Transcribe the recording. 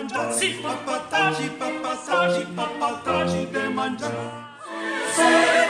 mangiare, sì, papataji, papataji, papataji de mangiare.